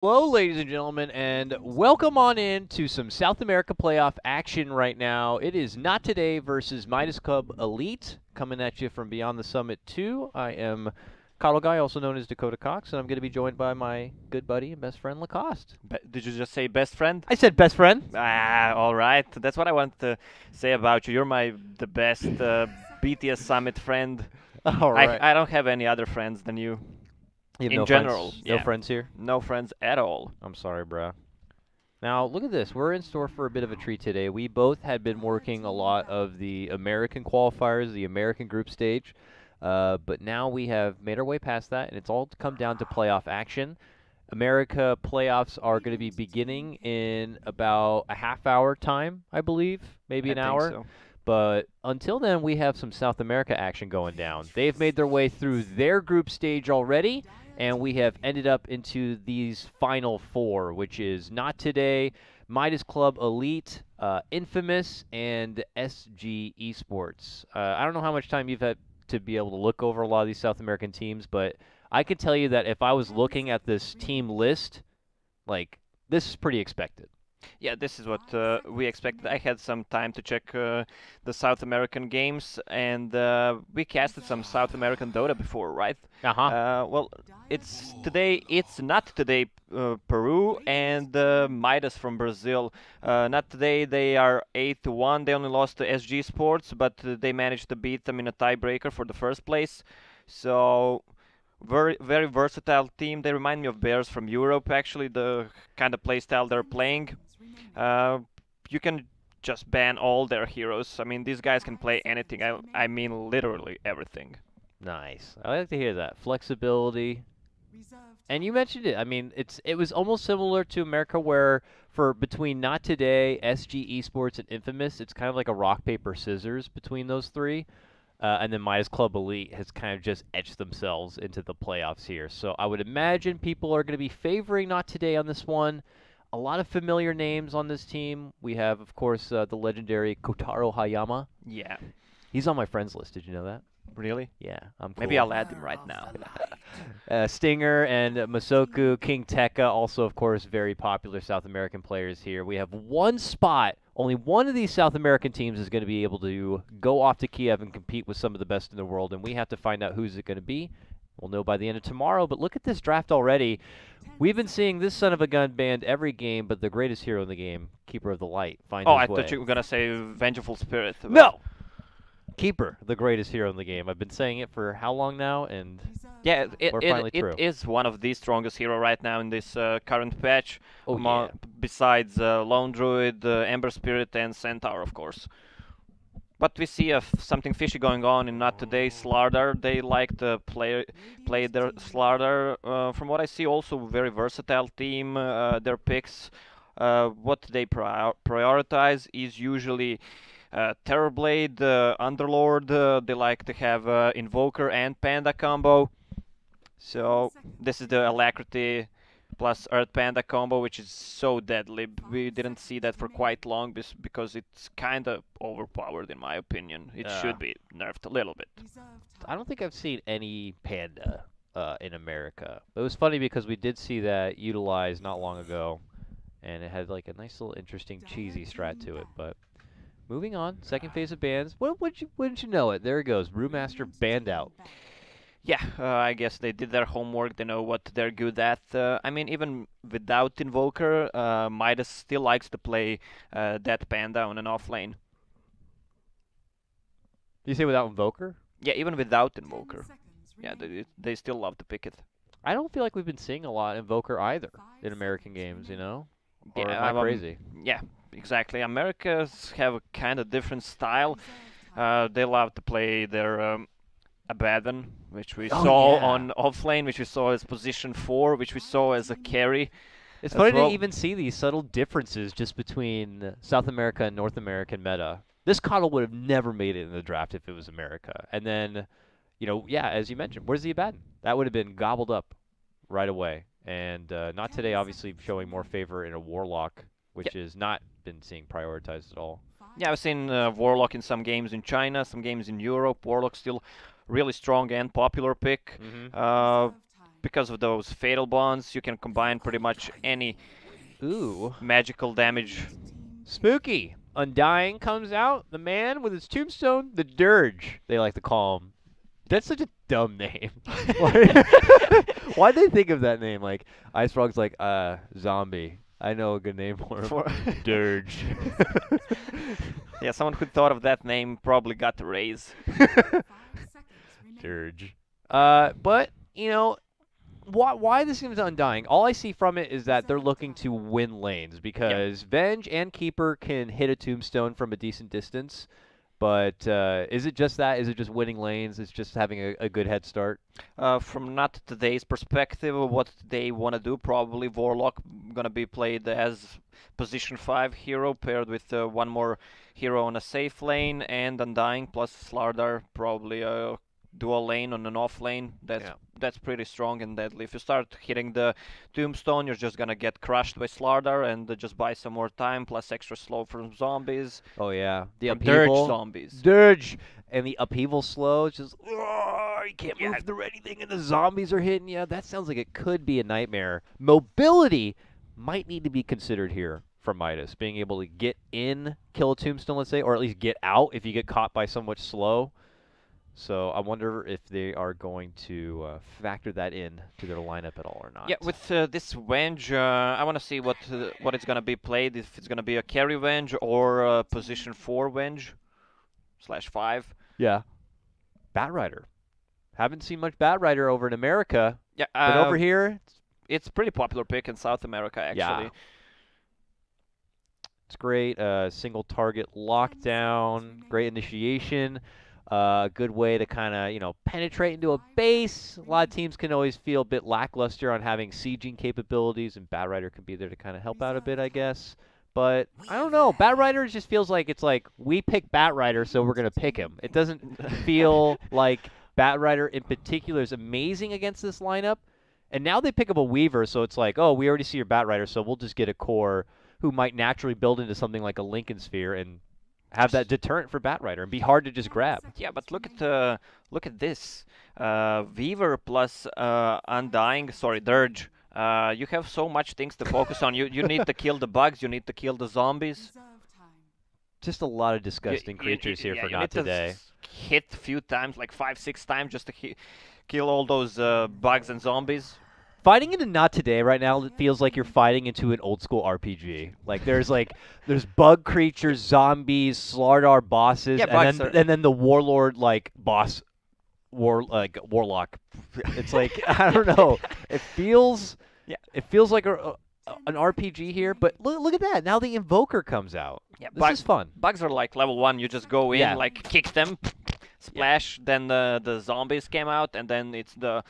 Hello, ladies and gentlemen, and welcome on in to some South America playoff action right now. It is not today versus Midas Club Elite coming at you from Beyond the Summit 2. I am Kotl Guy, also known as Dakota Cox, and I'm going to be joined by my good buddy and best friend Lacoste. Be- did you just say best friend? I said best friend. Ah, all right. That's what I want to say about you. You're my the best uh, BTS Summit friend. All right. I, I don't have any other friends than you. In no general, friends, no friends here. No friends at all. I'm sorry, bro. Now, look at this. We're in store for a bit of a treat today. We both had been working a lot of the American qualifiers, the American group stage, uh, but now we have made our way past that, and it's all come down to playoff action. America playoffs are going to be beginning in about a half hour time, I believe, maybe I an hour. so. But until then, we have some South America action going down. They've made their way through their group stage already, and we have ended up into these final four, which is Not Today, Midas Club Elite, uh, Infamous, and SG Esports. Uh, I don't know how much time you've had to be able to look over a lot of these South American teams, but I can tell you that if I was looking at this team list, like, this is pretty expected. Yeah, this is what uh, we expected. I had some time to check uh, the South American games, and uh, we casted some South American Dota before, right? Uh-huh. Uh, well, it's today. It's not today. Uh, Peru and uh, Midas from Brazil. Uh, not today. They are eight to one. They only lost to SG Sports, but uh, they managed to beat them in a tiebreaker for the first place. So very very versatile team. They remind me of Bears from Europe. Actually, the kind of playstyle they're playing. Uh, you can just ban all their heroes. I mean, these guys can play anything. I I mean, literally everything. Nice. I like to hear that flexibility. And you mentioned it. I mean, it's it was almost similar to America, where for between Not Today, SG Esports, and Infamous, it's kind of like a rock paper scissors between those three. Uh, and then Midas Club Elite has kind of just etched themselves into the playoffs here. So I would imagine people are going to be favoring Not Today on this one. A lot of familiar names on this team. We have, of course, uh, the legendary Kotaro Hayama. Yeah, He's on my friends list. Did you know that? Really. Yeah, I'm Maybe cool. I'll add them right now. uh, Stinger and Masoku, King Tekka, also, of course, very popular South American players here. We have one spot. Only one of these South American teams is going to be able to go off to Kiev and compete with some of the best in the world, and we have to find out who's it going to be. We'll know by the end of tomorrow, but look at this draft already. We've been seeing this son of a gun banned every game, but the greatest hero in the game, Keeper of the Light, finds Oh, I way. thought you were gonna say Vengeful Spirit. No! Keeper, the greatest hero in the game. I've been saying it for how long now, and Yeah, it, Or it, finally it true. is one of the strongest hero right now in this uh, current patch. Oh, yeah. Besides uh, Lone Druid, uh, Ember Spirit, and Centaur, of course. But we see uh, something fishy going on in not today. Slardar, they like to play play their Slardar. Uh, from what I see, also very versatile team. Uh, their picks, uh, what they prior- prioritize is usually uh, Terrorblade, uh, Underlord. Uh, they like to have uh, Invoker and Panda combo. So this is the Alacrity plus Earth Panda combo, which is so deadly. We didn't see that for quite long because it's kind of overpowered in my opinion. It Yeah. should be nerfed a little bit. I don't think I've seen any panda uh, in America. It was funny because we did see that utilized not long ago, and it had like a nice little interesting cheesy strat to it. But moving on, second phase of bans. What would you wouldn't you know it? There it goes. Brewmaster banned out. Yeah, uh, I guess they did their homework. They know what they're good at. Uh, I mean, even without Invoker, uh, Midas still likes to play uh, that Panda on an off lane. You say without Invoker? Yeah, even without Invoker. Yeah, they, they still love to pick it. I don't feel like we've been seeing a lot of Invoker either in American games. You know? Yeah, am I um, crazy? Yeah, exactly. Americans have a kind of different style. Uh, they love to play their um, Abaddon, which we Oh, saw yeah. on offlane, which we saw as position four, which we saw as a carry. It's funny well. to even see these subtle differences just between South America and North American meta. This Kotl would have never made it in the draft if it was America. And then, you know, yeah, as you mentioned, where's the Abaddon? That would have been gobbled up right away. And uh, not today, obviously showing more favor in a Warlock, which is not been seeing prioritized at all. Yeah, I've seen uh, Warlock in some games in China, some games in Europe. Warlock still really strong and popular pick. Mm-hmm. Uh, because of those fatal bonds, you can combine pretty much any Ooh. magical damage. Spooky. Undying comes out. The man with his tombstone, the Dirge, they like to call him. That's such a dumb name. Why'd they think of that name? Like, IceFrog's like, uh, zombie. I know a good name for him. For Dirge. yeah, someone who thought of that name probably got a raise. Dirge. Uh, but, you know, why, why this seems undying? All I see from it is that they're looking to win lanes because Venge and Keeper can hit a tombstone from a decent distance. But uh, is it just that? Is it just winning lanes? It's just having a, a good head start? Uh, from not today's perspective, what they want to do, probably Warlock gonna be played as position 5 hero paired with uh, one more hero on a safe lane and Undying plus Slardar probably a dual lane on an off lane. That's Yeah. that's pretty strong and deadly. If you start hitting the tombstone, you're just gonna get crushed by Slardar and just buy some more time plus extra slow from zombies. Oh yeah, the from Dirge zombies. Dirge and the upheaval slow. Just "Ugh, you can't move through anything, and the zombies are hitting you. That sounds like it could be a nightmare. Mobility might need to be considered here for Midas, being able to get in, kill a tombstone, let's say, or at least get out if you get caught by so much slow. So I wonder if they are going to uh, factor that in to their lineup at all or not. Yeah, with uh, this Venge, uh, I want to see what uh, what it's gonna be played. If it's gonna be a carry Venge or a position four Venge slash five. yeah. Bat Rider. Haven't seen much Bat Rider over in America, Yeah, but over here it's it's pretty popular pick in South America actually. Yeah. It's great. Uh, single target lockdown, great initiation. Uh, good way to kind of you know penetrate into a base. A lot of teams can always feel a bit lackluster on having sieging capabilities, and Bat Rider can be there to kind of help out a bit, I guess. But I don't know. Bat Rider just feels like it's like we pick Bat Rider, so we're gonna pick him. It doesn't feel like Bat Rider in particular is amazing against this lineup. And now they pick up a Weaver, so it's like, oh, we already see your Bat Rider, so we'll just get a core who might naturally build into something like a Linken Sphere and have that deterrent for Bat Rider and be hard to just grab. Yeah, but look at uh, look at this. Uh, Weaver plus uh, Undying, sorry, Dirge. Uh, you have so much things to focus on. You you need to kill the bugs. You need to kill the zombies. Just a lot of disgusting you- creatures you- here yeah, for not to today. hit a few times, like five, six times, just to kill all those uh, bugs and zombies. Fighting into not today right now it feels like you're fighting into an old school RPG. Like there's like there's bug creatures, zombies, Slardar bosses, Yeah, and then are- and then the warlord like boss war like warlock. It's like I don't know. It feels Yeah. It feels like a, a an RPG here, but look look at that. Now the invoker comes out. Yeah, This bug- is fun. Bugs are like level one. You just go in, Yeah. like kick them, splash. Then the the zombies came out, and then it's the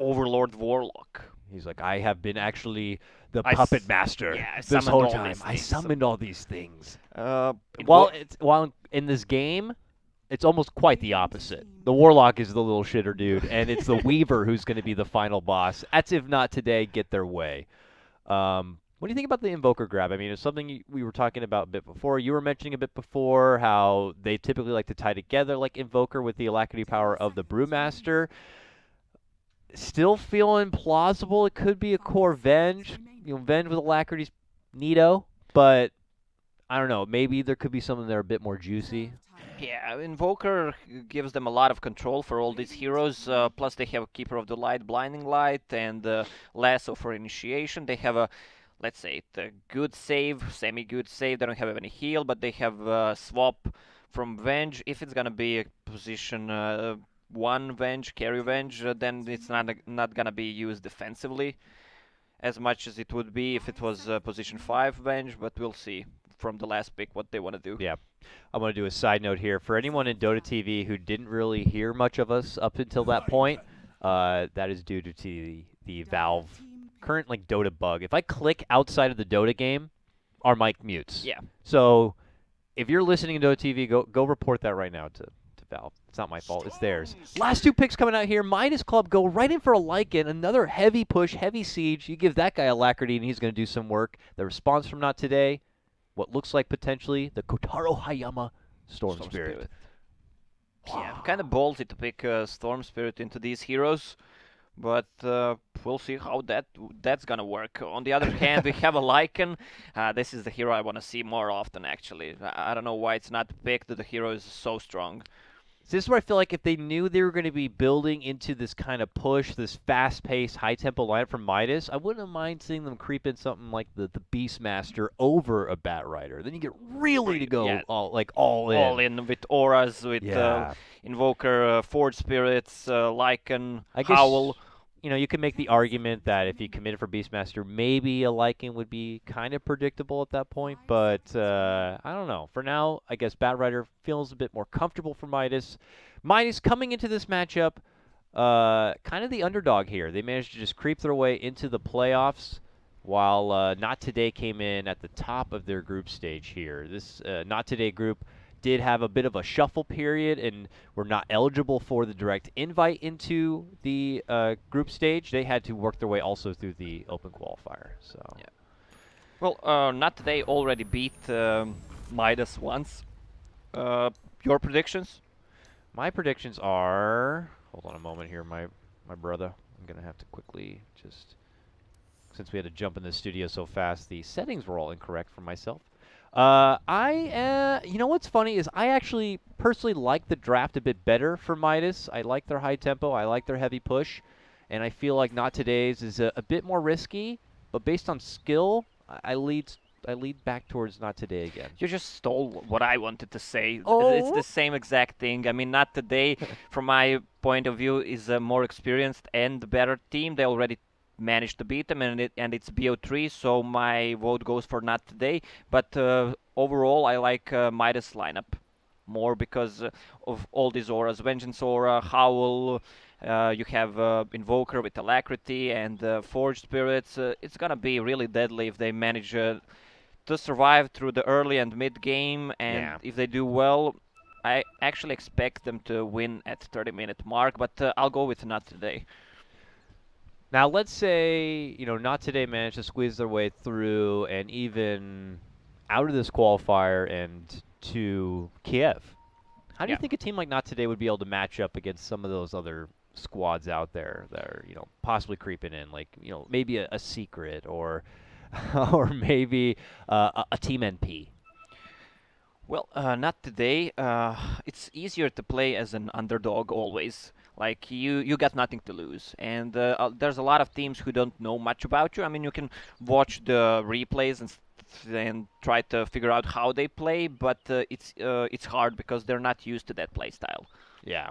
Overlord Warlock. He's like, I have been actually the I puppet master yeah, this whole time. I things." summoned all these things. Uh, it While it's while in this game, it's almost quite the opposite. The warlock is the little shitter dude, and it's the weaver who's going to be the final boss. That's if not today, get their way. Um, what do you think about the invoker grab? I mean, it's something you, we were talking about a bit before. You were mentioning a bit before how they typically like to tie together like invoker with the alacrity power of the brewmaster. Still feeling plausible. It could be a core venge. You know, venge with alacrity's neato, but I don't know. Maybe there could be something there a bit more juicy. Yeah, Invoker gives them a lot of control for all these heroes. Uh, plus, they have Keeper of the Light, Blinding Light, and uh, Lasso for initiation. They have a, let's say, it, a good save, semi-good save. They don't have any heal, but they have uh, swap from Venge. If it's gonna be a position uh, one Venge, carry Venge, uh, then it's not not gonna be used defensively as much as it would be if it was uh, position five Venge. But we'll see from the last pick what they want to do. Yeah. I want to do a side note here for anyone in Dota TV who didn't really hear much of us up until that point. Uh, that is due to the the Valve current like Dota bug. If I click outside of the Dota game, our mic mutes. Yeah. So if you're listening to Dota TV, go go report that right now to Valve. It's not my fault. It's theirs. Last two picks coming out here. Midas Club go right in for a Lycan. Another heavy push, heavy siege. You give that guy alacrity, and he's going to do some work. The response from not today, what looks like potentially the Kotaro Hayama Storm, Storm Spirit. Spirit. Yeah, kind of ballsy to pick uh, Storm Spirit into these heroes. but uh, we'll see how that that's gonna work. On the other hand, we have a Lycan. Uh, this is the hero I want to see more often. Actually, I, I don't know why it's not picked. The hero is so strong. So this is where I feel like if they knew they were going to be building into this kind of push, this fast-paced, high-tempo lineup from Midas, I wouldn't mind seeing them creep in something like the the Beastmaster over a Batrider. Then you get really to go Yeah. all like all in. All in with auras, with uh, Invoker, uh, Forge Spirits, uh, Lycan, I guess Howl. You know you can make the argument that if you committed for Beastmaster, maybe a Lycan would be kind of predictable at that point. But uh, I don't know. For now, I guess Batrider feels a bit more comfortable for Midas. Midas coming into this matchup, uh, kind of the underdog here. They managed to just creep their way into the playoffs. While uh, Not Today came in at the top of their group stage here. This uh, Not Today group did have a bit of a shuffle period and were not eligible for the direct invite into the uh, group stage. They had to work their way also through the open qualifier. So Yeah. Well, uh, not today. Already beat um, Midas once. Uh, your predictions? my predictions are. Hold on a moment here, my my brother. I'm gonna have to quickly just since we had to jump in the studio so fast, the settings were all incorrect for myself. Uh, I, uh, you know what's funny is I actually personally like the draft a bit better for Midas. I like their high tempo, I like their heavy push, and I feel like Not Today's is a, a bit more risky. But based on skill, I, I lead I lead back towards Not Today again. You just stole what I wanted to say. Th- It's Oh. the same exact thing. I mean, not today, from my point of view, is a more experienced and better team. They already managed to beat them, and it and it's BO3, so my vote goes for not today. But uh, overall, I like uh, Midas lineup more because uh, of all these auras: Vengeance aura, Howl. Uh, you have uh, Invoker with Alacrity and uh, Forged Spirits. Uh, it's gonna be really deadly if they manage uh, to survive through the early and mid game, and Yeah. if they do well, I actually expect them to win at 30 minute mark. But uh, I'll go with not today. Now, let's say, you know, not today managed to squeeze their way through and even out of this qualifier and to Kiev. How do you Yeah. think a team like Not Today would be able to match up against some of those other squads out there that are, you know, possibly creeping in, like, you know, maybe a, a secret or, or maybe uh, a, a team NP? Well, uh, not today. Uh, it's easier to play as an underdog always. Like you, you got nothing to lose, and uh, uh, there's a lot of teams who don't know much about you. I mean, you can watch the replays and and try to figure out how they play, but uh, it's uh, it's hard because they're not used to that play style. Yeah.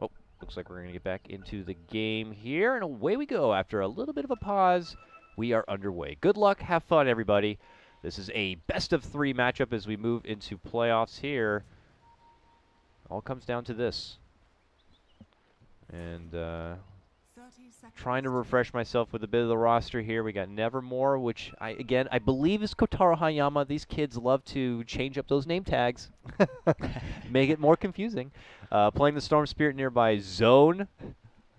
Oh, looks like we're going to get back into the game here, and away we go. After a little bit of a pause, we are underway. Good luck, have fun, everybody. This is a best of three matchup as we move into playoffs here. All comes down to this. And uh, trying to refresh myself with a bit of the roster here. We got Nevermore, which I again I believe is Kotaro Hayama. These kids love to change up those name tags, make it more confusing. Uh, playing the Storm Spirit nearby Zone.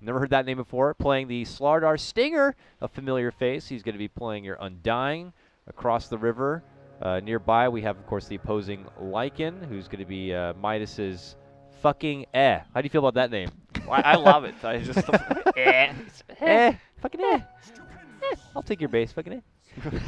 Never heard that name before. Playing the Slardar Stinger, a familiar face. He's going to be playing your Undying across the river. Uh, nearby, we have, of course, the opposing Lycan, who's going to be uh, Midas's fucking eh. How do you feel about that name? I, I love it. I just eh, Eh, fucking eh. Eh, I'll take your base, fucking eh.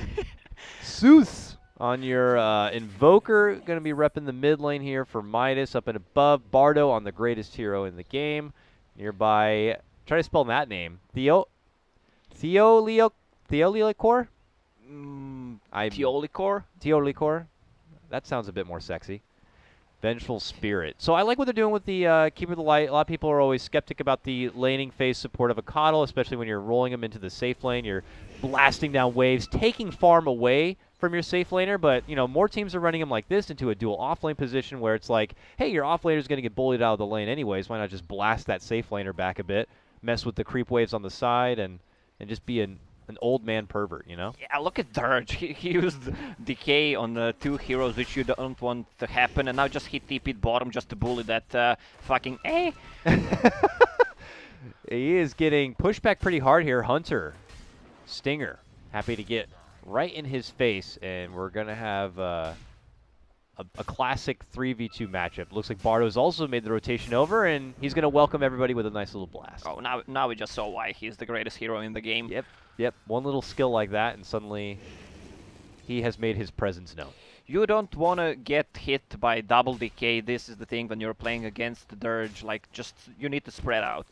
Seuss on your uh, Invoker, going to be repping the mid lane here for Midas up and above. Bardo on the greatest hero in the game. Nearby, try to spell that name. Theo, Theo Leo, Theo Leocor? mm, I Teolicor. Theo Licor. That sounds a bit more sexy. Vengeful Spirit. So I like what they're doing with the uh, Keeper of the Light. A lot of people are always skeptic about the laning phase support of a Kotl, especially when you're rolling them into the safe lane. You're blasting down waves, taking farm away from your safe laner. But, you know, more teams are running him like this into a dual offlane position where it's like, hey, your offlaner is going to get bullied out of the lane anyways. Why not just blast that safe laner back a bit, mess with the creep waves on the side, and, and just be an, an old man pervert, you know? Yeah, look at Dirge. He, he used decay on the two heroes which you don't want to happen, and now just hit TP'd bottom just to bully that uh, fucking eh. He is getting pushed back pretty hard here. Hunter, Stinger, happy to get right in his face, and we're gonna have uh, a, a classic 3v2 matchup. Looks like Bardo's also made the rotation over, and he's going to welcome everybody with a nice little blast. Oh, now now we just saw why he's the greatest hero in the game. Yep, yep. One little skill like that, and suddenly he has made his presence known. You don't want to get hit by double decay. This is the thing when you're playing against the Dirge. Like, just you need to spread out.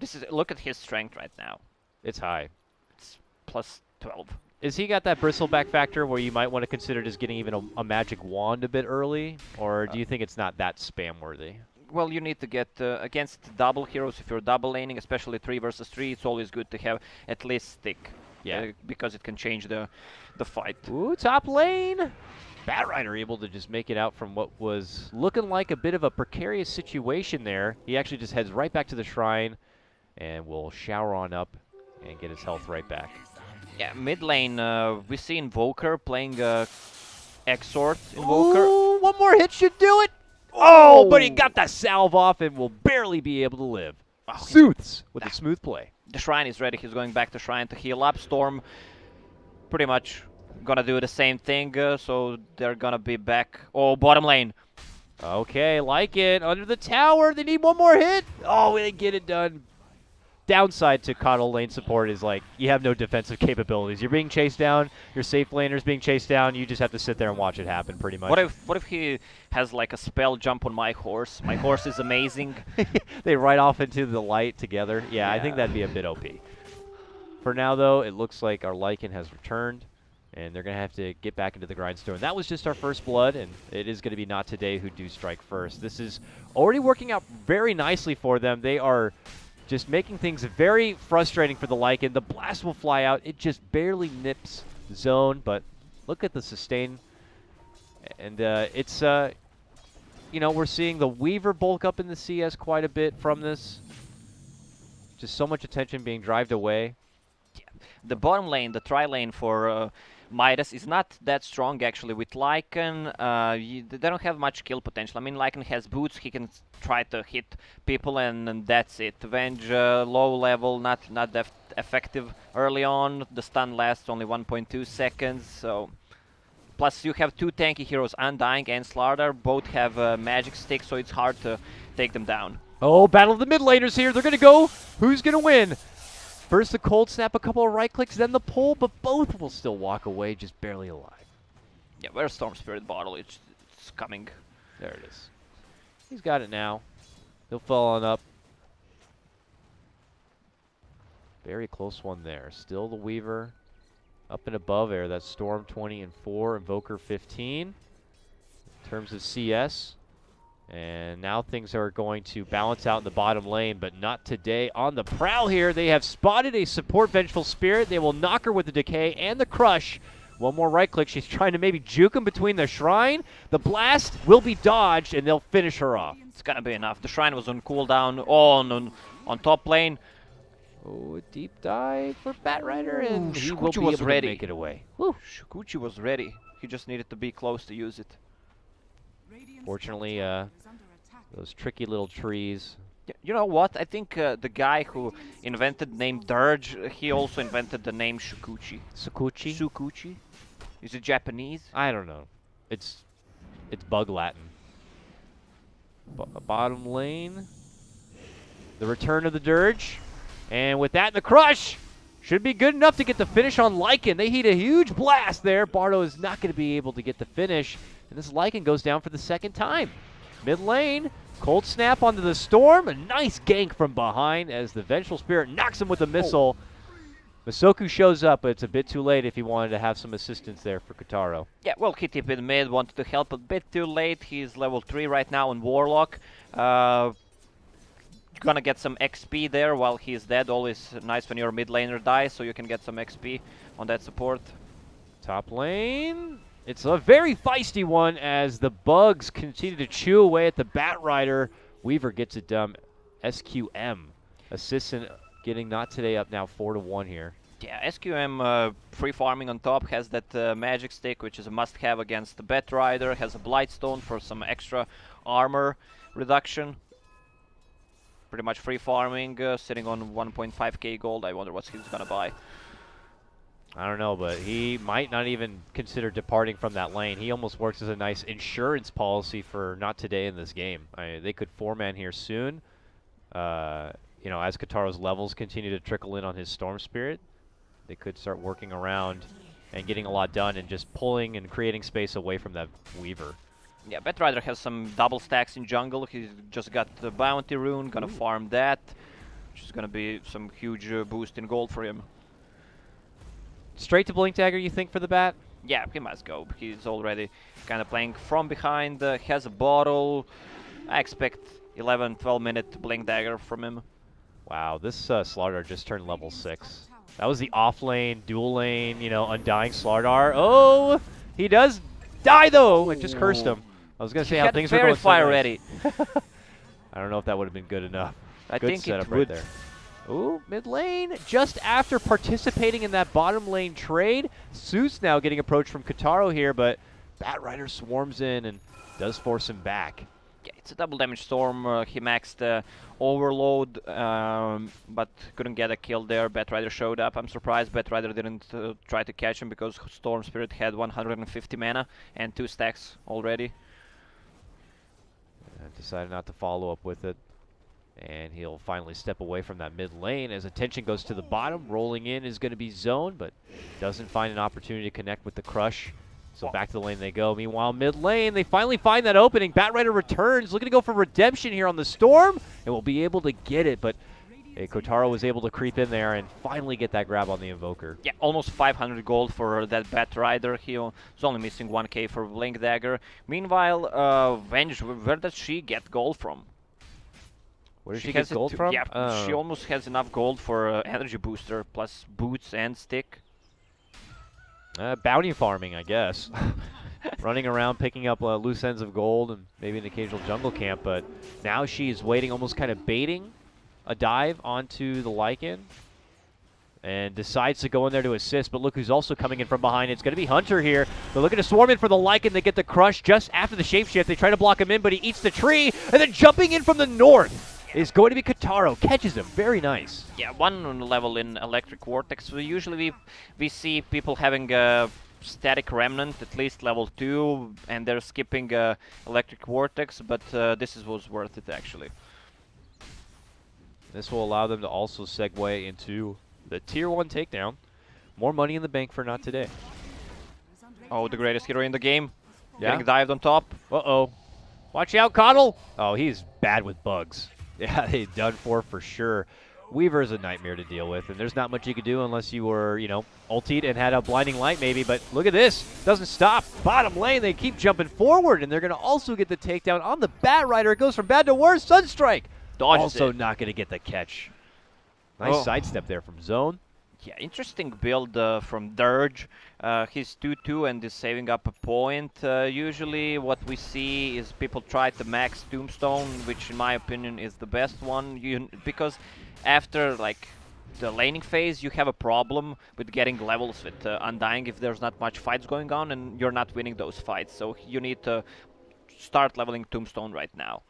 This is look at his strength right now. It's high. It's plus 12. Is he got that bristleback factor where you might want to consider just getting even a, a magic wand a bit early, or do uh, you think it's not that spam worthy? Well, you need to get uh, against double heroes if you're double laning, especially three versus three. It's always good to have at least stick. Yeah. Uh, because it can change the the fight. Ooh, top lane. Batrider able to just make it out from what was looking like a bit of a precarious situation there. He actually just heads right back to the shrine and will shower on up and get his health right back. Yeah, mid lane, uh, we see Invoker playing uh, Exort Invoker. Ooh, one more hit should do it. Oh, but he got that salve off and will barely be able to live. Oh, Sooths with a smooth play. The Shrine is ready. He's going back to Shrine to heal up. Storm pretty much gonna do the same thing, uh, so they're gonna be back. Oh, bottom lane. Okay, like it. Under the tower. They need one more hit. Oh, they get it done. Downside to Kotl lane support is like you have no defensive capabilities. You're being chased down. Your safe laner's being chased down. You just have to sit there and watch it happen, pretty much. What if what if he has like a spell jump on my horse? My horse is amazing. they ride off into the light together. Yeah, I think that'd be a bit OP. For now, though, it looks like our Lycan has returned, and they're going to have to get back into the grindstone. That was just our first blood, and it is going to be not today who do strike first. This is already working out very nicely for them. They are just making things very frustrating for the Lycan. The blast will fly out. It just barely nips zone, but look at the sustain. And uh, it's, uh, you know, we're seeing the Weaver bulk up in the CS quite a bit from this. Just so much attention being drived away. the bottom lane, the tri lane for uh, Midas is not that strong actually. With Lycan, uh, y- they don't have much kill potential. I mean, Lycan has boots; he can try to hit people, and, and that's it. Venge uh, low level, not not that effective early on. The stun lasts only 1.2 seconds, so. Plus, you have two tanky heroes, Undying and Slardar. Both have uh, magic stick, so it's hard to take them down. Oh, battle of the mid laners here. They're going to go. Who's going to win? First the cold snap, a couple of right clicks, then the pull, but both will still walk away just barely alive. Yeah, where's Storm Spirit bottle? It's, it's coming. There it is. He's got it now. He'll fall on up. Very close one there. Still the Weaver up and above air. That's Storm 20 and 4, Invoker 15. In terms of CS. And now things are going to balance out in the bottom lane, but not today. On the prowl here, they have spotted a support Vengeful Spirit. They will knock her with the Decay and the Crush. One more right click. She's trying to maybe juke him between the Shrine. The Blast will be dodged, and they'll finish her off. It's gonna be enough. The shrine was on cooldown on on, on top lane. Oh, a deep dive for Batrider, and Ooh, he will be was able ready. to make it away. Shukuchi was ready. He just needed to be close to use it. Fortunately, uh, those tricky little trees. Y- You know what? I think uh, the guy who invented name Dirge, uh, he also invented the name Shukuchi. Sukuchi? Sukuchi. Is it Japanese? I don't know. It's it's bug Latin. Bo- bottom lane. The return of the Dirge. And with that, the crush should be good enough to get the finish on Lycan. They heat a huge blast there. Bardo is not going to be able to get the finish. And this Lycan goes down for the second time. Mid lane, cold snap onto the storm. A nice gank from behind as the Vengeful Spirit knocks him with a missile. Masoku shows up, but it's a bit too late if he wanted to have some assistance there for Kotaro. Yeah, well, he tipped in mid, wanted to help a bit too late. He's level 3 right now on Warlock. Uh, gonna get some XP there while he's dead. Always nice when your mid laner dies, so you can get some XP on that support. Top lane. It's a very feisty one as the bugs continue to chew away at the Bat Rider. Weaver gets it done. SQM assistant getting not today up now four to one here. Yeah, SQM uh, free farming on top has that uh, magic stick, which is a must-have against the Bat Rider. Has a Blightstone for some extra armor reduction. Pretty much free farming, uh, sitting on 1.5k gold. I wonder what he's gonna buy. I don't know, but he might not even consider departing from that lane. He almost works as a nice insurance policy for not today in this game. I they could four-man here soon. Uh, you know, as Kotaro's levels continue to trickle in on his Storm Spirit, they could start working around and getting a lot done and just pulling and creating space away from that Weaver. Yeah, Batrider has some double stacks in jungle. He just got the Bounty Rune, gonna Ooh. farm that, which is gonna be some huge uh, boost in gold for him. Straight to Blink Dagger, you think, for the bat? Yeah, he must go. He's already kind of playing from behind, uh, has a bottle. I expect 11, 12 minute Blink Dagger from him. Wow, this uh, Slardar just turned level 6. That was the off lane, dual lane, you know, undying Slardar. Oh, he does die though. It just cursed him. I was gonna say how things are going. fire so ready. I don't know if that would have been good enough. I good think setup it right would. there. Ooh, mid lane. Just after participating in that bottom lane trade, Zeus now getting approached from Kotaro here, but Batrider swarms in and does force him back. Yeah, it's a double damage storm. Uh, he maxed uh, overload, um, but couldn't get a kill there. Batrider showed up. I'm surprised Batrider didn't uh, try to catch him because Storm Spirit had 150 mana and two stacks already. decided not to follow up with it. And he'll finally step away from that mid lane as attention goes to the bottom. Rolling in is going to be Zone, but doesn't find an opportunity to connect with the Crush. So back to the lane they go. Meanwhile, mid lane, they finally find that opening. Batrider returns, looking to go for redemption here on the Storm, and will be able to get it, but hey, Kotaro was able to creep in there and finally get that grab on the Invoker. Yeah, almost 500 gold for that Batrider. He was only missing 1k for Blink Dagger. Meanwhile, uh, Venge, where does she get gold from? Where does she, she get gold from? Yeah, uh, she almost has enough gold for uh, energy booster, plus boots and stick. Uh, bounty farming, I guess. Running around picking up uh, loose ends of gold and maybe an occasional jungle camp, but now she's waiting, almost kind of baiting a dive onto the Lycan and decides to go in there to assist, but look who's also coming in from behind. It's going to be Hunter here. They're looking to swarm in for the Lycan. They get the crush just after the shapeshift. They try to block him in, but he eats the tree, and then jumping in from the north is going to be Kotaro. Catches him. Very nice. Yeah, one level in Electric Vortex. So usually we, we see people having a static remnant, at least level 2, and they're skipping uh, Electric Vortex, but uh, this is, was worth it actually. This will allow them to also segue into the Tier 1 takedown. More money in the bank for not today. Oh, the greatest hero in the game. Yeah. Getting dived on top. Uh-oh. Watch out, Kotl! Oh, he's bad with bugs. Yeah, they done for for sure. Weaver is a nightmare to deal with, and there's not much you could do unless you were, you know, ultied and had a blinding light maybe, but look at this. Doesn't stop. Bottom lane, they keep jumping forward, and they're going to also get the takedown on the Batrider. It goes from bad to worse. Sunstrike. Dodges also it. not going to get the catch. Nice oh. sidestep there from Zone. Yeah, interesting build uh, from Dirge. Uh, he's 2-2 and is saving up a point. Uh, usually what we see is people try to max Tombstone, which in my opinion is the best one. You, because after like the laning phase, you have a problem with getting levels with uh, Undying if there's not much fights going on and you're not winning those fights. So you need to start leveling Tombstone right now.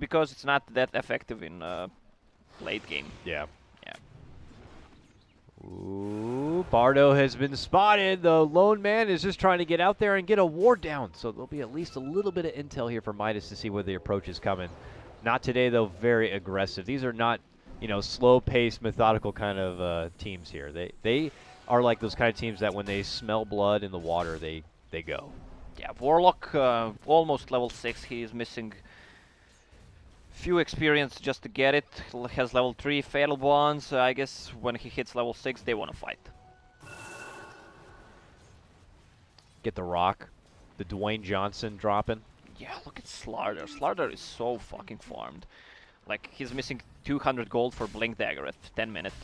Because it's not that effective in uh, late game. Yeah. Ooh, Bardo has been spotted. The lone man is just trying to get out there and get a ward down. So there'll be at least a little bit of intel here for Midas to see where the approach is coming. Not today, though, very aggressive. These are not, you know, slow-paced, methodical kind of uh, teams here. They they are like those kind of teams that when they smell blood in the water, they, they go. Yeah, Warlock, uh, almost level 6. He is missing few experience just to get it. Has level 3 Fatal Bonds. I guess when he hits level 6, they want to fight. Get the rock. The Dwayne Johnson dropping. Yeah, look at Slardar. Slardar is so fucking farmed. Like, he's missing 200 gold for Blink Dagger at 10 minutes.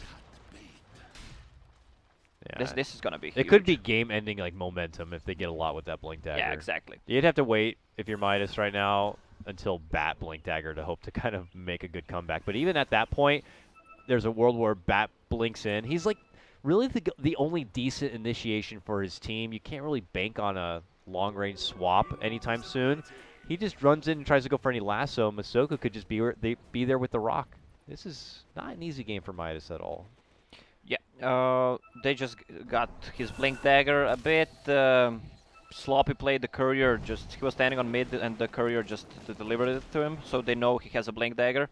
Yeah. This this is gonna be. Huge. It could be game-ending like momentum if they get a lot with that blink dagger. Yeah, exactly. You'd have to wait if you're Midas right now until Bat Blink Dagger to hope to kind of make a good comeback. But even at that point, there's a world where Bat blinks in. He's like really the, the only decent initiation for his team. You can't really bank on a long range swap anytime soon. He just runs in and tries to go for any lasso. Masoku could just be they be there with the rock. This is not an easy game for Midas at all. Yeah, uh, they just got his blink dagger a bit. Um, sloppy play. The courier just he was standing on mid, and the courier just delivered it to him, so they know he has a blink dagger.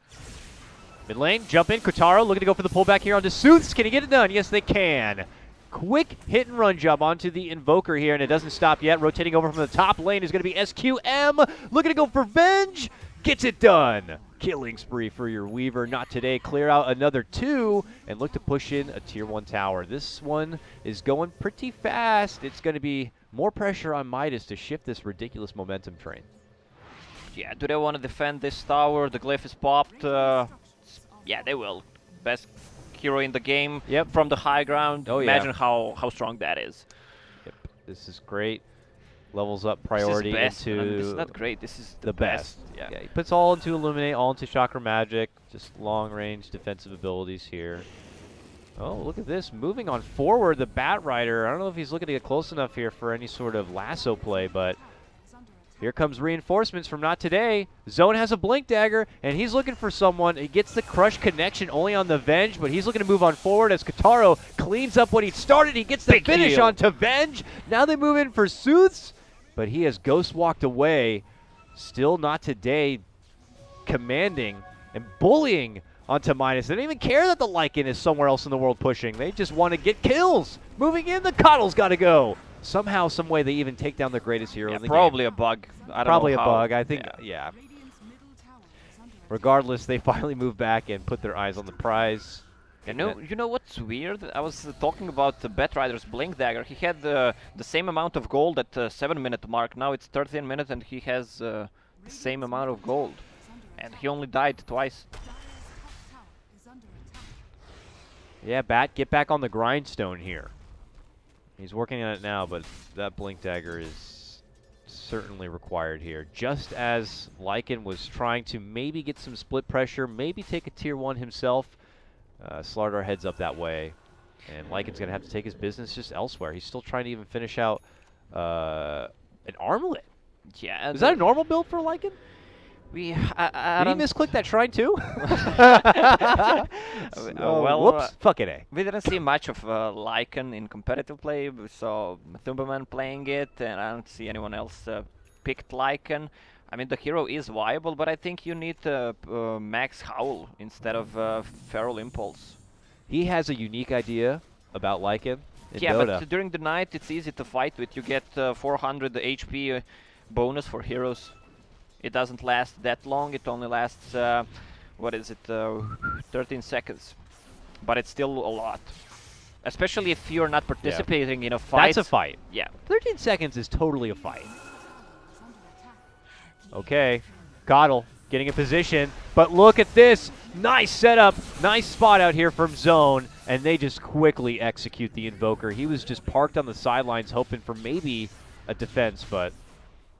Mid lane, jump in. Kotaro looking to go for the pullback here onto Sooths. Can he get it done? Yes, they can. Quick hit and run job onto the Invoker here, and it doesn't stop yet. Rotating over from the top lane is going to be SQM. Looking to go for Venge. Gets it done. Killing spree for your Weaver. Not today. Clear out another two and look to push in a tier one tower. This one is going pretty fast. It's going to be more pressure on Midas to shift this ridiculous momentum train. Yeah, do they want to defend this tower? The glyph is popped. Uh, yeah, they will. Best hero in the game yep. from the high ground. Oh, Imagine yeah. how, how strong that is. Yep, this is great levels up priority this into. I mean, this is not great. This is the, the best. best. Yeah. yeah. He puts all into illuminate, all into chakra magic, just long range defensive abilities here. Oh, look at this. Moving on forward, the Batrider. I don't know if he's looking to get close enough here for any sort of lasso play, but here comes reinforcements from Not Today. Zone has a Blink Dagger, and he's looking for someone. He gets the Crush connection only on the Venge, but he's looking to move on forward as Kotaro cleans up what he started. He gets the Big finish heal. onto Venge. Now they move in for Sooths but he has ghost walked away. Still not today commanding and bullying onto Midas. They don't even care that the Lycan is somewhere else in the world pushing. They just want to get kills. Moving in, the Kotl's got to go. Somehow, some way, they even take down the greatest hero yeah, the probably game. a bug. probably a bug. I think, yeah. yeah. Regardless, they finally move back and put their eyes on the prize. You know, you know what's weird? I was uh, talking about the Batrider's Blink Dagger. He had uh, the same amount of gold at the 7 minute mark. Now it's 13 minutes and he has uh, the same amount of gold. And he only died twice. Yeah, Bat, get back on the grindstone here. He's working on it now, but that Blink Dagger is certainly required here. Just as Lycan was trying to maybe get some split pressure, maybe take a tier 1 himself, uh, Slardar heads up that way, and Lycan's going to have to take his business just elsewhere. He's still trying to even finish out uh, an armlet. Yeah. Is that a normal build for Lycan? We, I, I Did he misclick that shrine too? uh, well, whoops, uh, fuck it, eh? We didn't see much of uh, Lycan in competitive play. We saw Thumberman playing it, and I don't see anyone else uh, picked Lycan. I mean, the hero is viable, but I think you need uh, uh, Max Howl instead of uh, Feral Impulse. He has a unique idea about Lycan yeah, Dota. but during the night it's easy to fight with. You get uh, 400 HP bonus for heroes. It doesn't last that long. It only lasts, uh, what is it, uh, 13 seconds. But it's still a lot. Especially if you're not participating yeah. in a fight. That's a fight. Yeah. 13 seconds is totally a fight. Okay, Kotl getting a position, but look at this. Nice setup, nice spot out here from Zone, and they just quickly execute the Invoker. He was just parked on the sidelines hoping for maybe a defense, but...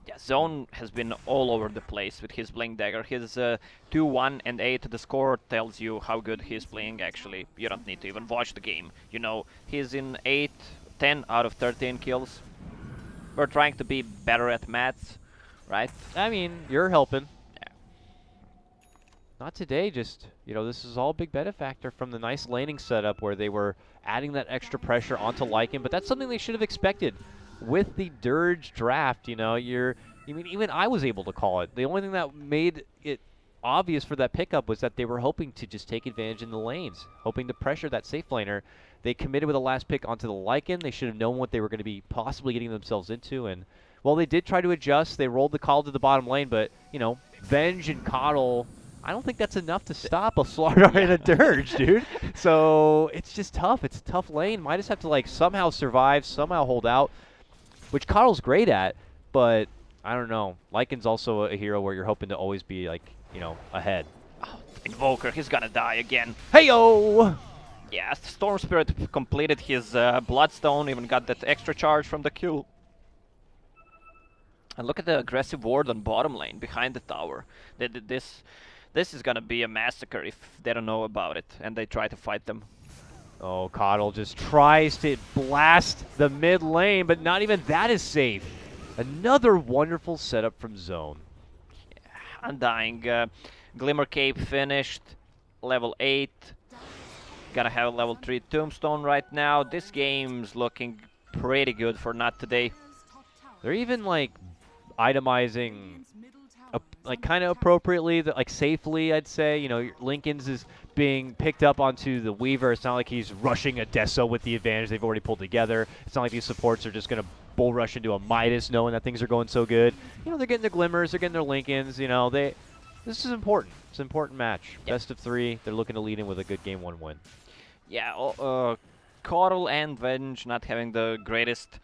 Yeah, Zone has been all over the place with his Blink Dagger. His uh, 2, 1, and 8, the score tells you how good he's playing, actually. You don't need to even watch the game. You know, he's in 8, 10 out of 13 kills. We're trying to be better at maths right? I mean, you're helping. Yeah. Not today, just, you know, this is all big benefactor from the nice laning setup where they were adding that extra pressure onto Lycan, but that's something they should have expected. With the Dirge draft, you know, you're, I mean, even I was able to call it. The only thing that made it obvious for that pickup was that they were hoping to just take advantage in the lanes, hoping to pressure that safe laner. They committed with a last pick onto the Lycan. They should have known what they were going to be possibly getting themselves into, and well, they did try to adjust. They rolled the call to the bottom lane, but, you know, Venge and Kotl, I don't think that's enough to stop a Slardar and a Dirge, dude. So it's just tough. It's a tough lane. Might just have to, like, somehow survive, somehow hold out, which Kotl's great at, but I don't know. Lycan's also a hero where you're hoping to always be, like, you know, ahead. Oh, Invoker, he's gonna die again. Hey-yo! Yeah, Storm Spirit completed his uh, Bloodstone, even got that extra charge from the Q. And look at the aggressive ward on bottom lane behind the tower. They this. This is gonna be a massacre if they don't know about it and they try to fight them. Oh, Kotl just tries to blast the mid lane, but not even that is safe. Another wonderful setup from Zone. Undying. Uh, Glimmer Cape finished. Level 8. Gonna have a level 3 Tombstone right now. This game's looking pretty good for not today. They're even like itemizing like kind of appropriately, like safely, I'd say. You know, Linken's is being picked up onto the Weaver. It's not like he's rushing a Deso with the advantage they've already pulled together. It's not like these supports are just going to bull rush into a Midas knowing that things are going so good. You know, they're getting their glimmers, they're getting their Linkens. You know, they. This is important. It's an important match. Yep. Best of three. They're looking to lead in with a good game one win. Yeah, uh, Kotl and Venge not having the greatest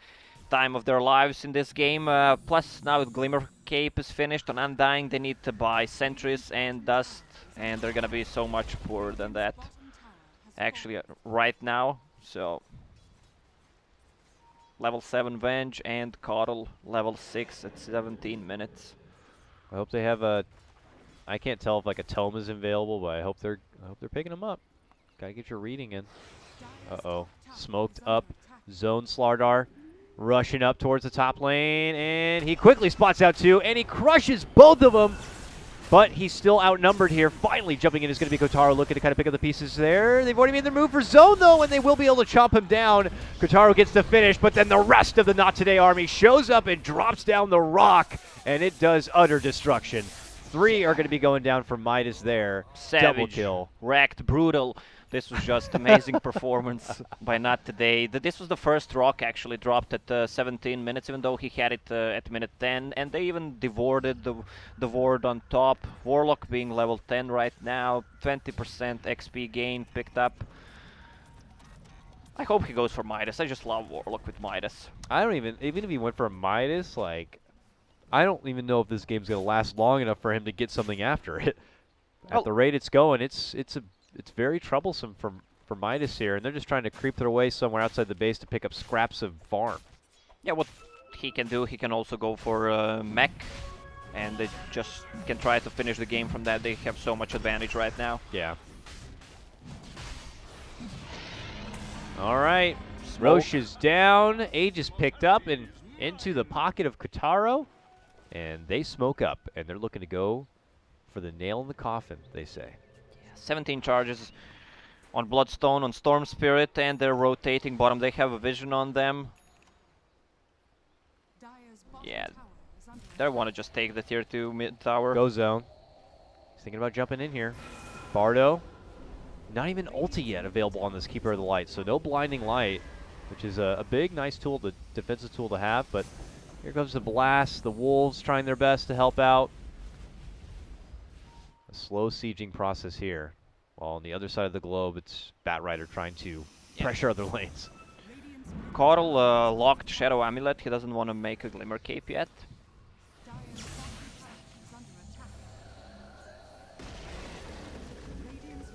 time of their lives in this game. Uh, plus, now with Glimmer Cape is finished on Undying, they need to buy Sentries and Dust, and they're gonna be so much poorer than that. Actually, uh, right now, so... Level 7 Venge and KotL level 6 at 17 minutes. I hope they have a... I can't tell if like a tome is available, but I hope they're I hope they're picking them up. Gotta get your reading in. Uh-oh. Smoked up. Zone Slardar rushing up towards the top lane, and he quickly spots out two, and he crushes both of them. But he's still outnumbered here. Finally jumping in is going to be Kotaro looking to kind of pick up the pieces there. They've already made their move for zone, though, and they will be able to chop him down. Kotaro gets the finish, but then the rest of the Not Today army shows up and drops down the rock, and it does utter destruction. Three are going to be going down for Midas there. Savage. Double kill. Wrecked. Brutal. This was just amazing performance by Not Today. This was the first rock actually dropped at uh, 17 minutes, even though he had it uh, at minute 10. And they even devoured the, the ward on top. Warlock being level 10 right now. 20% XP gain picked up. I hope he goes for Midas. I just love Warlock with Midas. I don't even, even if he went for a Midas, like, I don't even know if this game's going to last long enough for him to get something after it. At oh. the rate it's going, it's it's a it's very troublesome for, for Midas here, and they're just trying to creep their way somewhere outside the base to pick up scraps of farm. Yeah, what he can do, he can also go for uh, mech, and they just can try to finish the game from that. They have so much advantage right now. Yeah. All right. Rosh is down. Aegis picked up and into the pocket of Kotaro, And they smoke up, and they're looking to go for the nail in the coffin, they say. 17 charges on Bloodstone, on Storm Spirit, and they're rotating bottom. They have a vision on them. Yeah, they want to just take the tier 2 mid tower. Go zone. He's thinking about jumping in here. Bardo, not even ulti yet available on this Keeper of the Light, so no Blinding Light, which is a, a big, nice tool, the defensive tool to have, but here comes the Blast, the Wolves trying their best to help out. A slow sieging process here. While on the other side of the globe, it's Batrider trying to yeah. pressure other lanes. KotL uh, locked Shadow Amulet. He doesn't want to make a Glimmer Cape yet.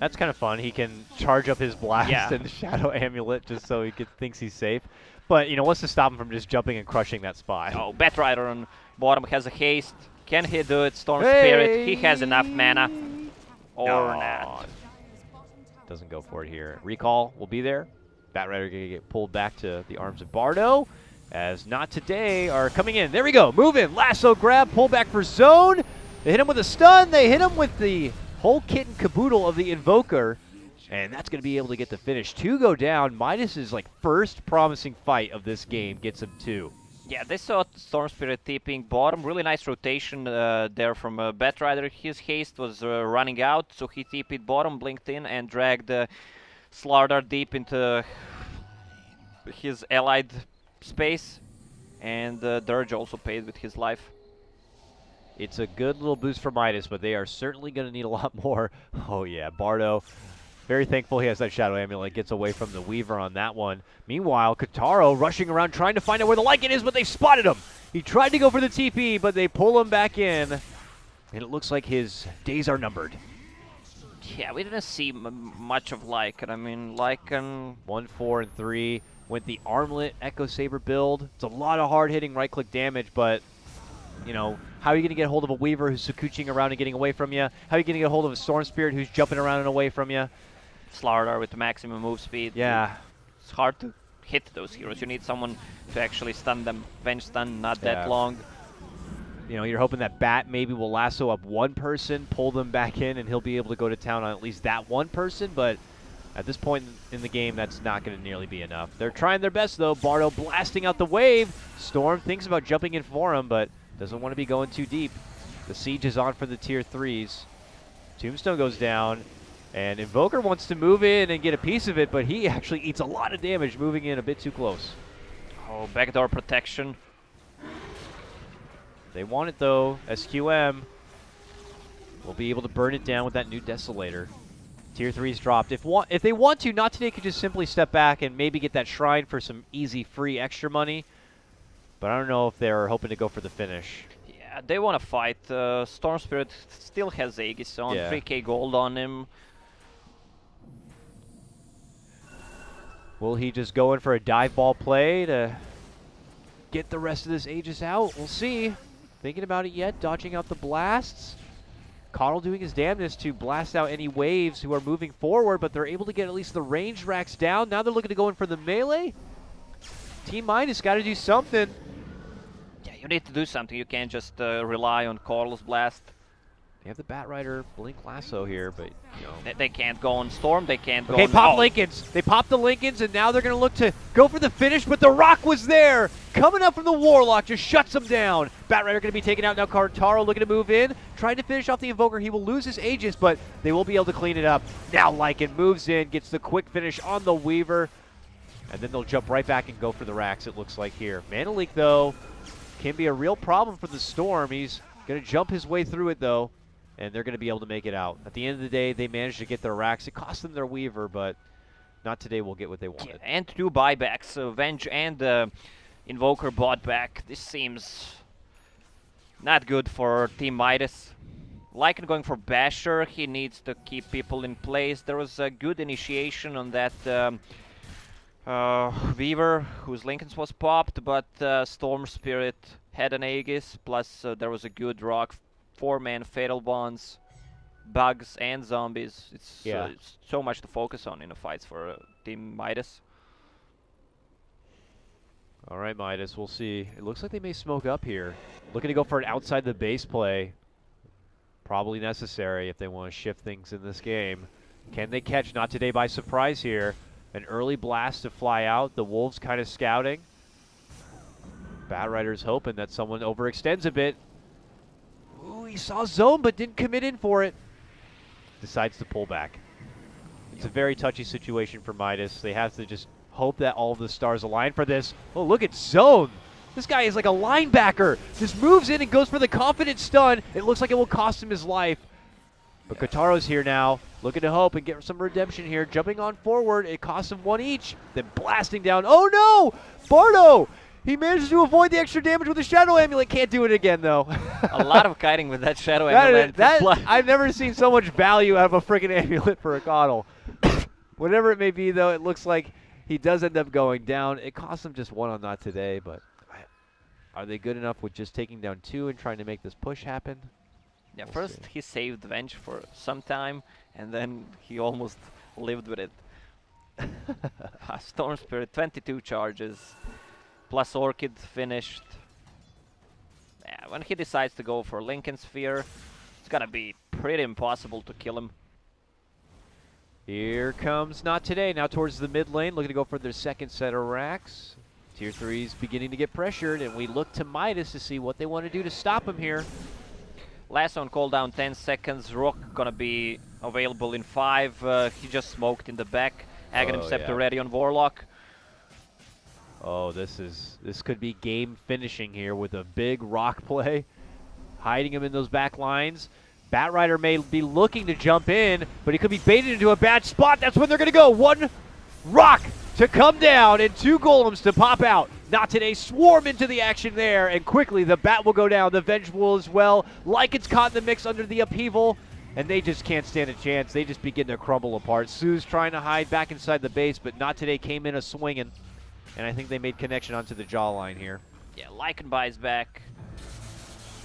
That's kind of fun. He can charge up his blast yeah. and Shadow Amulet just so he thinks he's safe. But, you know, what's to stop him from just jumping and crushing that spot? Oh, Batrider on bottom has a haste. Can he do it? Storm hey! Spirit. He has enough mana. Or no. not. Doesn't go for it here. Recall will be there. Batrider going to get pulled back to the arms of Bardo. As not today are coming in. There we go. Move in. Lasso grab. Pull back for zone. They hit him with a stun. They hit him with the whole kit and caboodle of the Invoker. And that's going to be able to get the finish. Two go down. Midas' like first promising fight of this game gets him two. Yeah, they saw Storm Spirit tipping bottom. Really nice rotation uh, there from uh, Batrider. His haste was uh, running out, so he tipped bottom, blinked in, and dragged uh, Slardar deep into his allied space. And uh, Dirge also paid with his life. It's a good little boost for Midas, but they are certainly going to need a lot more. Oh yeah, Bardo very thankful he has that Shadow Amulet. Gets away from the Weaver on that one. Meanwhile, Kotaro rushing around trying to find out where the Lycan is, but they spotted him. He tried to go for the TP, but they pull him back in. And it looks like his days are numbered. Yeah, we didn't see much of Lycan. I mean, Lycan... 1, 4, and 3 went the Armlet Echo Saber build. It's a lot of hard-hitting right-click damage, but, you know, how are you going to get a hold of a Weaver who's Shukuching around and getting away from you? How are you going to get a hold of a Storm Spirit who's jumping around and away from you? Slardar with the maximum move speed. Yeah. It's hard to hit those heroes. You need someone to actually stun them. Venge stun, not yeah. that long. You know, you're hoping that Bat maybe will lasso up one person, pull them back in, and he'll be able to go to town on at least that one person, but At this point in the game, that's not going to nearly be enough. They're trying their best, though. Bardo blasting out the wave. Storm thinks about jumping in for him, but doesn't want to be going too deep. The siege is on for the tier 3s. Tombstone goes down, and Invoker wants to move in and get a piece of it, but he actually eats a lot of damage moving in a bit too close. Oh, backdoor protection. They want it, though. SQM will be able to burn it down with that new Desolator. Tier 3's dropped. If want, if they want to, Not Today could just simply step back and maybe get that Shrine for some easy, free extra money. But I don't know if they're hoping to go for the finish. Yeah, they want to fight. Uh, Storm Spirit still has Aegis on, yeah. 3k gold on him. Will he just go in for a dive ball play to get the rest of this Aegis out? We'll see. Thinking about it yet, dodging out the blasts. KotL doing his damnedest to blast out any waves who are moving forward, but they're able to get at least the range racks down. Now they're looking to go in for the melee. Team Midas got to do something. Yeah, you need to do something. You can't just uh, rely on KotL's blast. They have the Batrider Blink Lasso here, but you know. They, they can't go on Storm, they can't okay, go pop oh. Linken's. They pop the Linken's, and now they're going to look to go for the finish, but the Rock was there! Coming up from the Warlock, just shuts them down. Batrider going to be taken out now. Kotaro looking to move in, trying to finish off the Invoker. He will lose his Aegis, but they will be able to clean it up. Now Lycan moves in, gets the quick finish on the Weaver, and then they'll jump right back and go for the racks, it looks like here. Mana Leak, though, can be a real problem for the Storm. He's going to jump his way through it, though and they're going to be able to make it out. At the end of the day, they managed to get their racks. It cost them their Weaver, but not today We'll get what they wanted. Yeah, and two buybacks, uh, Venge and uh, Invoker bought back. This seems not good for Team Midas. Lycan going for Basher, he needs to keep people in place. There was a good initiation on that um, uh, Weaver, whose Linken's was popped, but uh, Storm Spirit had an Aegis, plus uh, there was a good rock four-man fatal bonds, bugs, and zombies. It's, uh, yeah. Uh, it's so much to focus on in the fights for uh, Team Midas. All right, Midas, we'll see. It looks like they may smoke up here. Looking to go for an outside the base play. Probably necessary if they want to shift things in this game. Can they catch Not Today by surprise here? An early blast to fly out. The Wolves kind of scouting. Batrider's hoping that someone overextends a bit. Ooh, he saw zone but didn't commit in for it. Decides to pull back. It's a very touchy situation for Midas. They have to just hope that all of the stars align for this. Oh, look at zone. This guy is like a linebacker. Just moves in and goes for the confident stun. It looks like it will cost him his life. But Kotaro's here now, looking to hope and get some redemption here. Jumping on forward, it costs him one each. Then blasting down. Oh no! Bardo he manages to avoid the extra damage with the Shadow Amulet. Can't do it again, though. a lot of kiting with that Shadow Amulet. that, I've never seen so much value out of a freaking amulet for a KotL. Whatever it may be, though, it looks like he does end up going down. It cost him just one on that today, but are they good enough with just taking down two and trying to make this push happen? Yeah, we'll first see. he saved Venge for some time, and then he almost lived with it. Storm Spirit, 22 charges plus Orchid finished. Yeah, when he decides to go for Linken Sphere, it's gonna be pretty impossible to kill him. Here comes Not Today, now towards the mid lane, looking to go for their second set of racks. Tier 3's beginning to get pressured, and we look to Midas to see what they want to do to stop him here. Last on cooldown 10 seconds, Rock gonna be available in 5. Uh, he just smoked in the back. Aghanim oh, Scepter yeah. ready on Warlock. Oh, this is this could be game finishing here with a big rock play, hiding him in those back lines. Batrider may be looking to jump in, but he could be baited into a bad spot. That's when they're going to go. One rock to come down and two golems to pop out. Not today. Swarm into the action there, and quickly the bat will go down. The Vengeful as well. Like it's caught in the mix under the upheaval, and they just can't stand a chance. They just begin to crumble apart. Sue's trying to hide back inside the base, but Not today came in a swinging. And I think they made connection onto the jawline here. Yeah, Lycan buys back.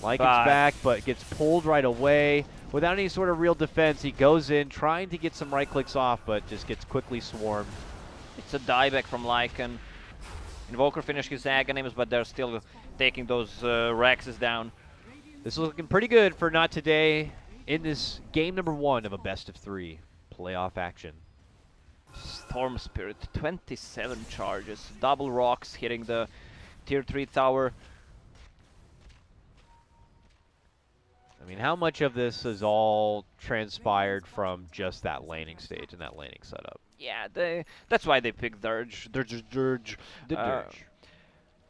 Lycan's back, but gets pulled right away. Without any sort of real defense, he goes in, trying to get some right clicks off, but just gets quickly swarmed. It's a dieback from Lycan. Invoker finished his Aghanims, but they're still taking those uh, Rexes down. This is looking pretty good for Not Today in this game number one of a best of three playoff action. Storm Spirit, 27 charges, double rocks hitting the tier 3 tower. I mean, how much of this is all transpired from just that laning stage and that laning setup? Yeah, they, that's why they picked Dirge. Dirge, Dirge. The Uh, Dirge.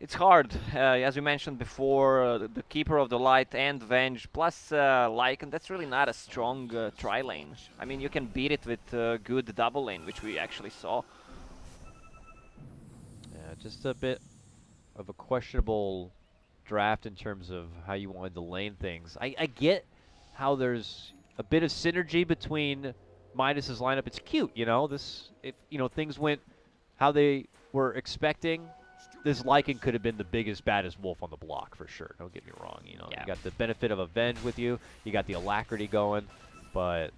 It's hard, uh, as we mentioned before, uh, the Keeper of the Light and Venge, plus uh, Lycan, that's really not a strong uh, tri-lane. I mean, you can beat it with uh, good double lane, which we actually saw. Yeah, just a bit of a questionable draft in terms of how you wanted to lane things. I, I get how there's a bit of synergy between Midas's lineup. It's cute, you know. This, if you know, things went how they were expecting. This Lycan could have been the biggest, baddest wolf on the block for sure. Don't get me wrong. You know, Yeah. you got the benefit of Avenge with you. You got the alacrity going, but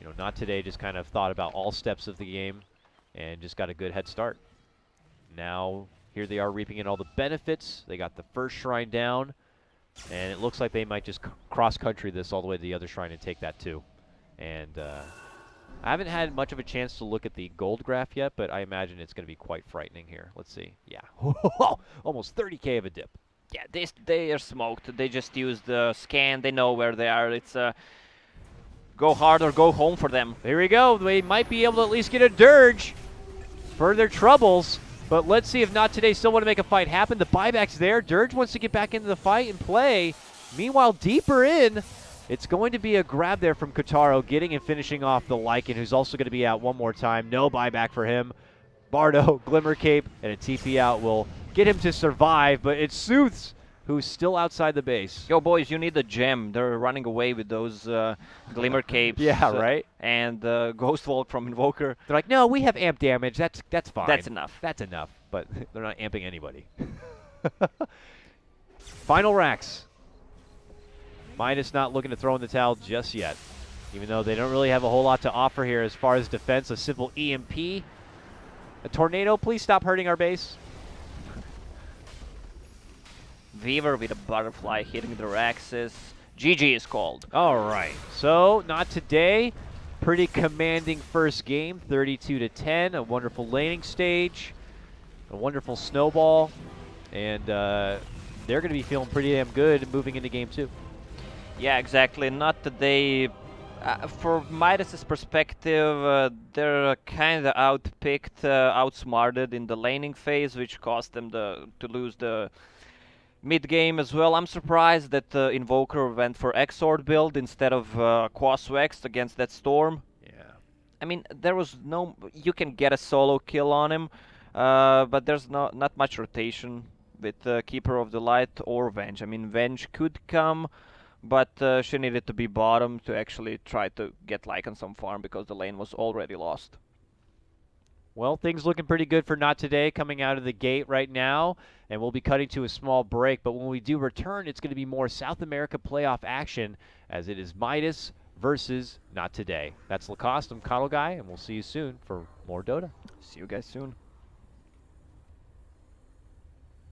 you know, not today. Just kind of thought about all steps of the game, and just got a good head start. Now here they are reaping in all the benefits. They got the first shrine down, and it looks like they might just cross country this all the way to the other shrine and take that too. And uh, I haven't had much of a chance to look at the gold graph yet, but I imagine it's going to be quite frightening here. Let's see. Yeah, almost 30k of a dip. Yeah, they, they are smoked. They just use the scan. They know where they are. It's uh, go hard or go home for them. There we go. They might be able to at least get a dirge for their troubles. But let's see if not today still want to make a fight happen. The buyback's there. Dirge wants to get back into the fight and play. Meanwhile, deeper in, it's going to be a grab there from Kotaro, getting and finishing off the Lycan, who's also going to be out one more time. No buyback for him. Bardo, Glimmer Cape, and a TP out will get him to survive, but it's Sooths who's still outside the base. Yo, boys, you need a gem. They're running away with those uh, glimmer capes. Yeah, uh, right? And uh, Ghost Walk from Invoker. They're like, no, we have amp damage. That's that's fine. That's enough. That's enough. But they're not amping anybody. Final racks. Midas not looking to throw in the towel just yet. Even though they don't really have a whole lot to offer here as far as defense. A simple EMP. A tornado, please stop hurting our base. Weaver with a butterfly hitting the Raxus. GG is called. All right. So, not today. Pretty commanding first game, 32 to 10. A wonderful laning stage, a wonderful snowball, and uh, they're going to be feeling pretty damn good moving into game two. Yeah, exactly. Not today. Uh, for Midas's perspective, uh, they're kind of outpicked, uh, outsmarted in the laning phase, which caused them the, to lose the mid game as well. I'm surprised that uh, Invoker went for Exort build instead of uh, Quaswex against that Storm. Yeah. I mean, there was no. You can get a solo kill on him, uh, but there's not not much rotation with uh, Keeper of the Light or Venge. I mean, Venge could come, but uh, she needed to be bottom to actually try to get Lycan some farm because the lane was already lost. Well, things looking pretty good for not today coming out of the gate right now, and we'll be cutting to a small break. But when we do return, it's going to be more South America playoff action as it is Midas versus not today. That's Lacoste. I'm Kotl Guy, and we'll see you soon for more Dota. See you guys soon.